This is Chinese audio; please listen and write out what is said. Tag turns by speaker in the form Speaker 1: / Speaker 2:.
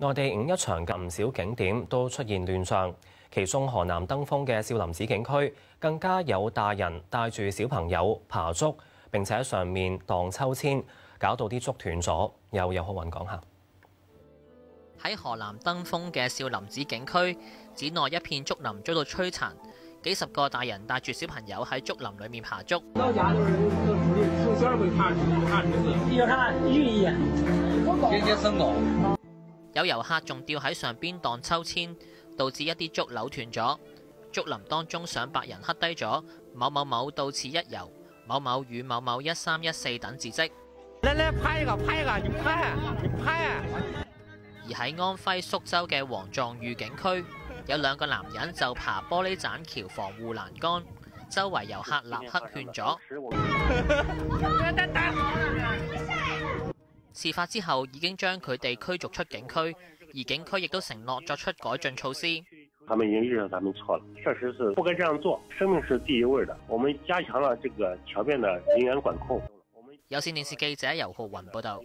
Speaker 1: 內地五一長假唔少景點都出現亂象，其中河南登封嘅少林寺景區更加有大人帶住小朋友爬竹，並且喺上面盪秋千，搞到啲竹斷咗。有有好運講下。
Speaker 2: 喺河南登封嘅少林寺景區，寺內一片竹林遭到摧殘，幾十個大人帶住小朋友喺竹林裏面爬竹。有遊客仲吊喺上邊盪秋千，導致一啲竹扭斷咗。竹林當中上百人刻低咗某某某到此一遊，某某與某某一三一四等字跡。
Speaker 3: 拍一個，拍一個，你拍，你拍啊！
Speaker 2: 而喺安徽宿州嘅黃狀峪景區，有兩個男人就爬玻璃棧橋防護欄杆，周圍遊客立刻勸阻。事發之後已經將佢哋驅逐出景區，而景區亦都承諾作出改進措施。
Speaker 4: 他们已经意识到咱们错了，确实是不该这样做。生命是第一位的，我们加强了這個橋面的人员管控。
Speaker 2: 有线电视记者尤浩云报道。